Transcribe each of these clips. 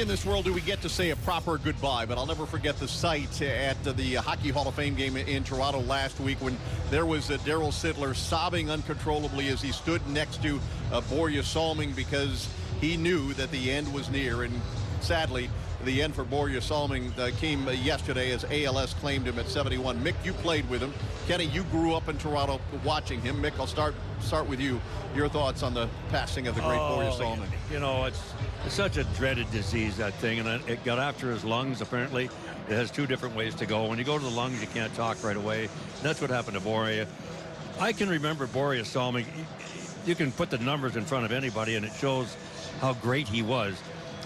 in this world do we get to say a proper goodbye, but I'll never forget the sight at the Hockey Hall of Fame game in Toronto last week when there was Darryl Sittler sobbing uncontrollably as he stood next to uh, Borje Salming because he knew that the end was near. And sadly, the end for Borje Salming uh, came uh, yesterday as ALS claimed him at 71. Mick, you played with him. Kenny, you grew up in Toronto watching him. Mick, I'll start start with you. Your thoughts on the passing of the great oh, Borje Salming? You know, it's, it's such a dreaded disease, that thing, and it got after his lungs, apparently. It has two different ways to go. When you go to the lungs, you can't talk right away. That's what happened to Borje. I can remember Borje Salming. You can put the numbers in front of anybody, and it shows how great he was.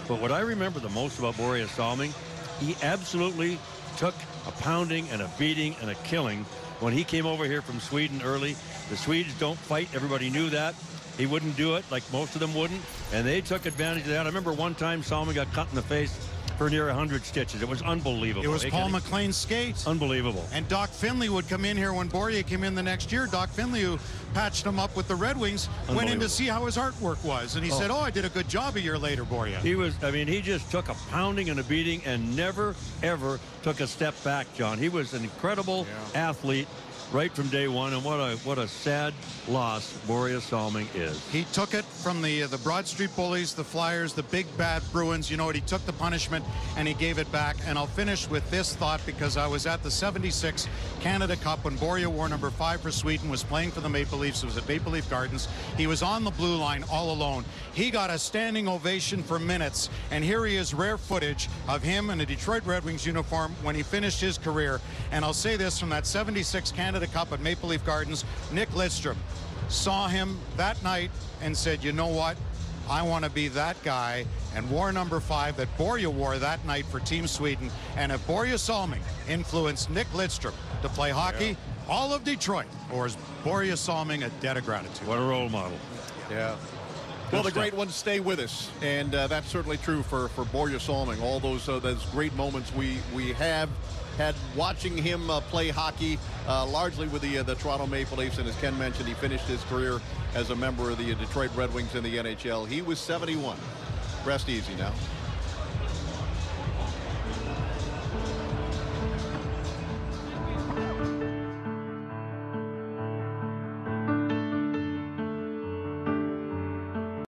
But what I remember the most about Borje Salming, he absolutely took a pounding and a beating and a killing when he came over here from Sweden early. The Swedes don't fight. Everybody knew that. He wouldn't do it like most of them wouldn't. And they took advantage of that. I remember one time Salming got cut in the face for near 100 stitches. It was unbelievable. It was Paul McLean's skates. Unbelievable. And Doc Finley would come in here when Borje came in the next year. Doc Finley, who patched him up with the Red Wings, went in to see how his artwork was. And he oh. said, oh, I did a good job a year later, Borje. He was, I mean, he just took a pounding and a beating and never, ever took a step back, John. He was an incredible yeah. athlete right from day one. And what a what a sad loss Borje Salming is. He took it from the uh, the Broad Street Bullies, the Flyers, the big bad Bruins. You know what? He took the punishment and he gave it back. And I'll finish with this thought because I was at the 76 Canada Cup when Borje wore number five for Sweden, was playing for the Maple Leafs. It was at Maple Leaf Gardens. He was on the blue line all alone. He got a standing ovation for minutes. And here he is, rare footage of him in a Detroit Red Wings uniform when he finished his career. And I'll say this from that 76 Canada Cup at Maple Leaf Gardens, Nick Lidstrom saw him that night and said, you know what? I want to be that guy and wore number five that Borje wore that night for Team Sweden. And if Borje Salming influenced Nick Lidstrom to play hockey, yeah. all of Detroit, or is Borje Salming a debt of gratitude? What a role model. Yeah. Well, the great ones stay with us, and uh, that's certainly true for for Borje Salming. All those uh, those great moments we we have had watching him uh, play hockey, uh, largely with the uh, the Toronto Maple Leafs, and as Ken mentioned, he finished his career as a member of the Detroit Red Wings in the NHL. He was 71. Rest easy now.